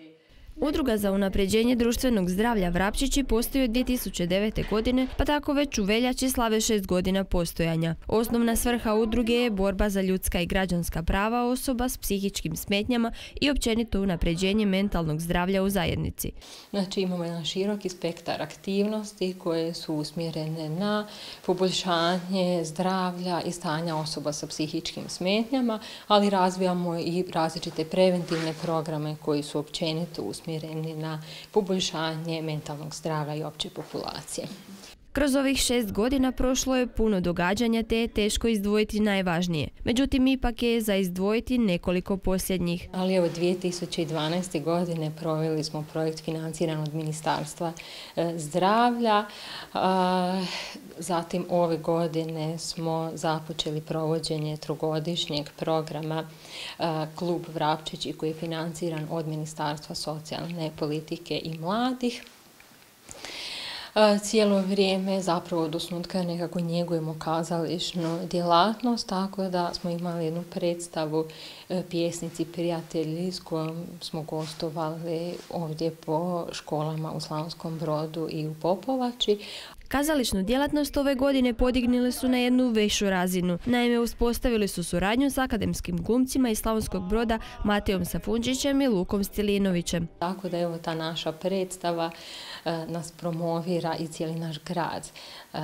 photography Udruga za unapređenje društvenog zdravlja Vrapčići postoji od 2009. godine, pa tako već u veljači slave šest godina postojanja. Osnovna svrha udruge je borba za ljudska i građanska prava osoba s psihičkim smetnjama i općenito unapređenje mentalnog zdravlja u zajednici. Znači imamo jedan široki spektar aktivnosti koje su usmjerene na poboljšanje zdravlja i stanja osoba sa psihičkim smetnjama, ali razvijamo i različite preventivne programe koji su općenito usmjereni usmjereni na poboljšanje mentalnog zdravlja i opće populacije. Kroz ovih šest godina prošlo je puno događanja te je teško izdvojiti najvažnije. Međutim, ipak je za izdvojiti nekoliko posljednjih. Ali evo 2012. godine proveli smo projekt financiran od Ministarstva e, zdravlja. Zatim ove godine smo započeli provođenje trogodišnjeg programa Klub Vrapčići koji je financiran od Ministarstva socijalne politike i mladih cijelo vrijeme zapravo do snutka nekako njegujemo kazališnu djelatnost, tako da smo imali jednu predstavu e, pjesnici prijatelji s kojom smo gostovali ovdje po školama u Slavonskom brodu i u Popovači. Kazališnu djelatnost ove godine podignili su na jednu vešu razinu. Naime, uspostavili su suradnju s akademskim glumcima iz Slavonskog broda Matejom Safunđićem i Lukom Stilinovićem. Tako da evo ta naša predstava e, nas promovira i cijeli naš grad e,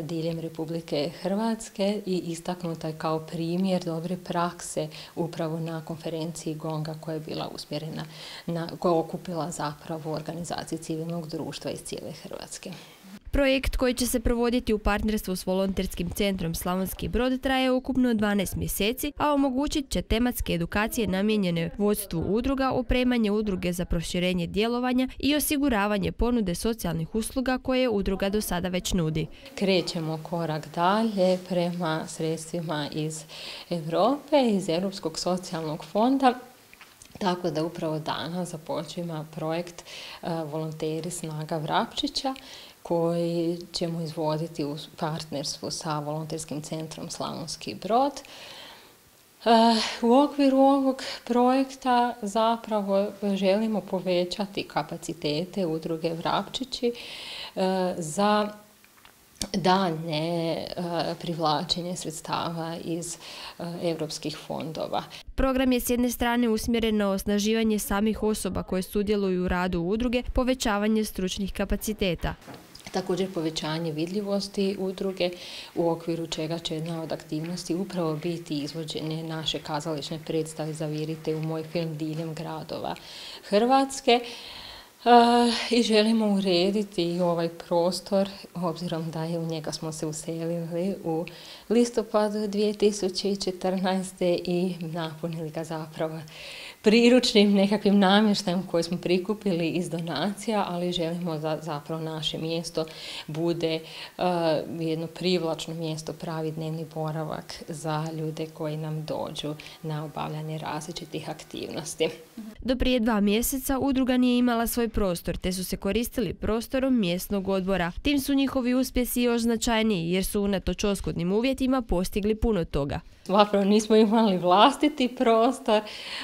diljem Republike Hrvatske i istaknuta je kao primjer dobre prakse upravo na konferenciji GONGA koja je bila usmjerena, na, koja je okupila zapravo organizacije civilnog društva iz cijele Hrvatske. Projekt koji će se provoditi u partnerstvu s volonterskim centrom Slavonski brod traje ukupno 12 mjeseci, a omogućit će tematske edukacije namijenjene vodstvu udruga, opremanje udruge za proširenje djelovanja i osiguravanje ponude socijalnih usluga koje udruga do sada već nudi. Krećemo korak dalje prema sredstvima iz Europe, iz Europskog socijalnog fonda tako da upravo danas započima projekt e, Volonteri Snaga Vrapčića koji ćemo izvoditi u partnerstvu sa volonterskim centrom Slavonski brod. Eh, u okviru ovog projekta zapravo želimo povećati kapacitete udruge Vrapčići eh, za daljnje eh, privlačenje sredstava iz europskih fondova. Program je s jedne strane usmjeren na osnaživanje samih osoba koje sudjeluju u radu udruge, povećavanje stručnih kapaciteta. Također povećanje vidljivosti udruge u okviru čega će jedna od aktivnosti upravo biti izvođenje naše kazališne predstave Zavirite u moj film diljem gradova Hrvatske. I želimo urediti ovaj prostor, obzirom da je u njega smo se uselili u listopadu 2014. i napunili ga zapravo priručnim nekakvim namještajem koje smo prikupili iz donacija, ali želimo da zapravo naše mjesto bude uh, jedno privlačno mjesto, pravi dnevni boravak za ljude koji nam dođu na obavljanje različitih aktivnosti. Do prije dva mjeseca udruga nije imala svoj prostor, te su se koristili prostorom mjesnog odbora. Tim su njihovi uspjesi još značajniji, jer su unatoč oskudnim uvjetima postigli puno toga. Zapravo nismo imali vlastiti prostor,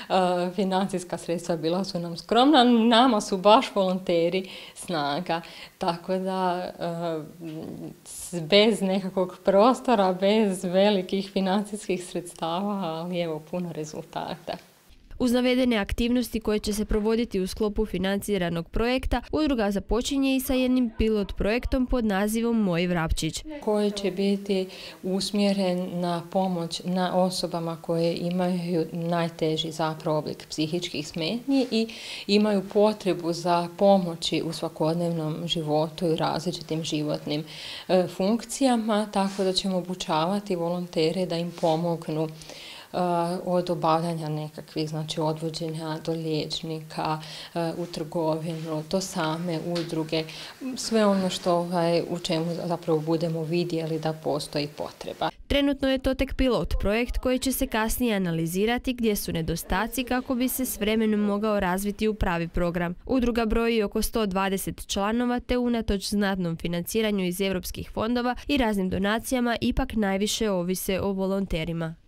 uh, financijska sredstva bila su nam skromna, nama su baš volonteri snaga, tako da uh, bez nekakvog prostora, bez velikih financijskih sredstava, ali evo puno rezultata. Uz navedene aktivnosti koje će se provoditi u sklopu financiranog projekta, udruga započinje i sa jednim pilot projektom pod nazivom Moj Vrapčić. Koji će biti usmjeren na pomoć na osobama koje imaju najteži zapravo oblik psihičkih smetnji i imaju potrebu za pomoći u svakodnevnom životu i različitim životnim e, funkcijama, tako da ćemo obučavati volontere da im pomognu od obavljanja nekakvih, znači odvođenja do liječnika, uh, u trgovinu, do same udruge, sve ono što ovaj, u čemu zapravo budemo vidjeli da postoji potreba. Trenutno je to tek pilot projekt koji će se kasnije analizirati gdje su nedostaci kako bi se s vremenom mogao razviti u pravi program. Udruga broji oko 120 članova te unatoč znatnom financiranju iz europskih fondova i raznim donacijama ipak najviše ovise o volonterima.